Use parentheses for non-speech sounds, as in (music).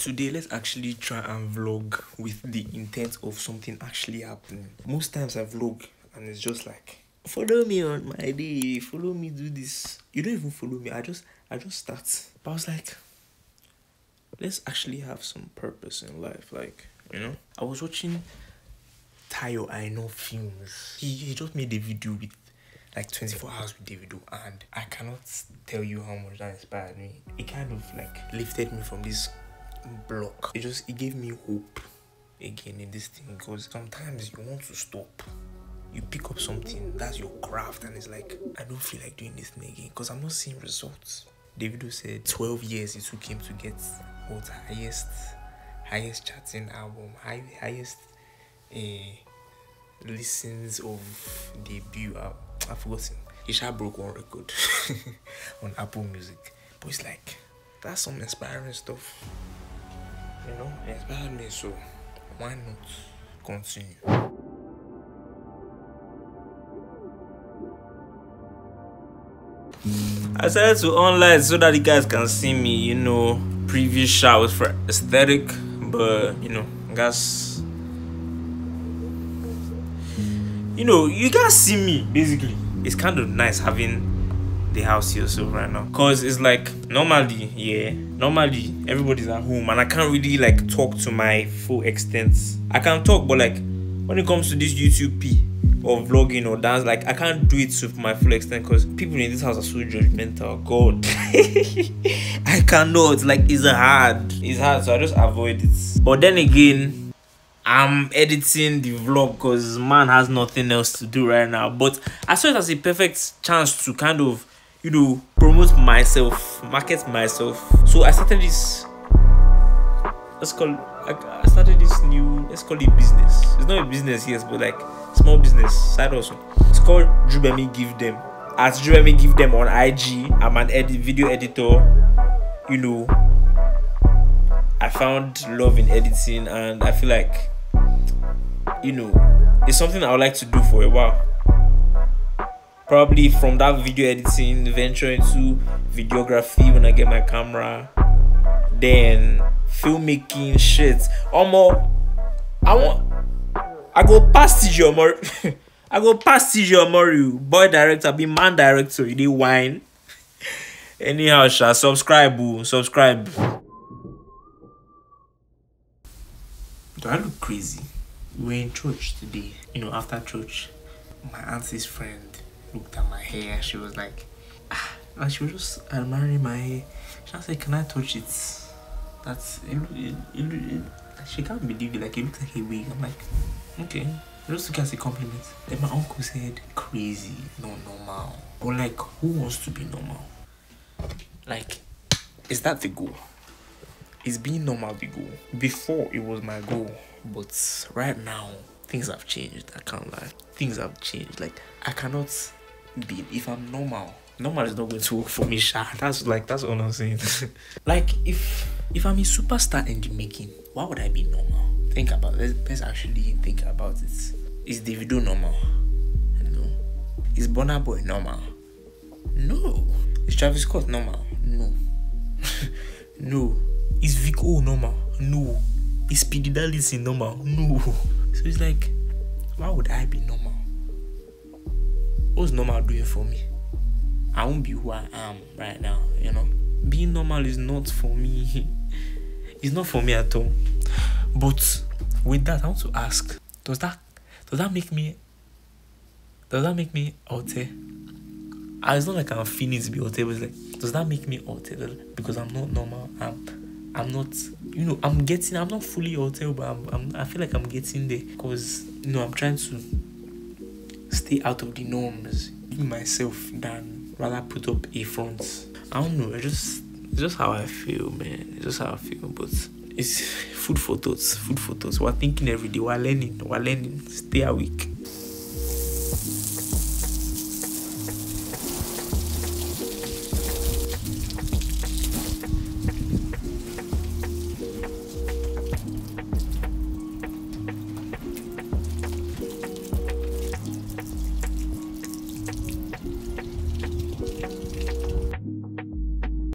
today let's actually try and vlog with the intent of something actually happening. Most times i vlog and it's just like follow me on my day follow me do this. You don't even follow me i just i just start. But i was like let's actually have some purpose in life like you know? I was watching tayo Aina films. He, he just made a video with like 24 hours with Davido and I cannot tell you how much that inspired me. It kind of like lifted me from this block. It just it gave me hope again in this thing because sometimes you want to stop. You pick up something, that's your craft, and it's like I don't feel like doing this thing again because I'm not seeing results. Davido said 12 years it took him to get what highest highest charting album, high, highest uh, listens of debut album I've forgotten. He sure broke one record (laughs) on Apple Music. But it's like that's some inspiring stuff. You know, inspired me so why not continue? I decided to online so that you guys can see me, you know, previous showers for aesthetic, but you know, guys you know, you guys see me basically. It's kind of nice having the house here so right now. Because it's like normally yeah normally everybody's at home and i can't really like talk to my full extent. I can talk but like when it comes to this youtube p or vlogging or dance like i can't do it to my full extent because people in this house are so judgmental. God. (laughs) I cannot. Like it's hard. It's hard so i just avoid it. But then again I'm editing the vlog because man has nothing else to do right now. But I saw it as a perfect chance to kind of, you know, promote myself, market myself. So I started this. Let's call. I started this new. Let's call it business. It's not a business, yes, but like small business side also. It's called Jubemi Give Them. As Jubemi Give Them on IG, I'm an edit video editor. You know, I found love in editing, and I feel like you know, it's something I would like to do for a while. Probably from that video editing, venture into videography when I get my camera, then filmmaking shit. Almost, I want, I go past TG Omori. (laughs) I go past TG Omori, boy director, be man director. You need wine. (laughs) Anyhow, sha, subscribe, boo, subscribe. Do I look crazy? we were in church today. You know, after church, my auntie's friend looked at my hair. She was like, ah, and she was just admiring my hair. She said, "Can I touch it?" That's it, it, it, it, she can't believe it. Like it looks like a wig. I'm like, okay. It just took as a compliment. Then my uncle said, "Crazy, not normal." Or like, who wants to be normal? Like, is that the goal? Is being normal the goal? Before it was my goal but right now things have changed i can't lie things have changed like i cannot be if i'm normal. Normal is not going to work for me sha. That's like that's all i'm saying. (laughs) Like if if i'm a superstar in the making why would i be normal? Think about it let's actually think about it. Is davido normal? No. Is Burna Boy normal? No. Is travis scott normal? No. (laughs) No. Is vic o normal? No. Is Speed Darlington normal? No. So it's like, why would I be normal? What's normal doing for me? I won't be who I am right now, you know. Being normal is not for me. (laughs) it's not for me at all. But with that, I want to ask, does that does that make me does that make me there? Ah, it's not like I'm feeling to be there, but like, does that make me there? Because I'm not normal. I'm I'm not, you know, I'm getting, I'm not fully hotel, but I'm, I'm, I feel like I'm getting there because, you know, I'm trying to stay out of the norms, be myself than rather put up a front. I don't know, I just, it's just how I feel, man. It's just how I feel, but it's food for thoughts, food for thoughts. We're thinking every day, we're learning, we're learning, stay awake.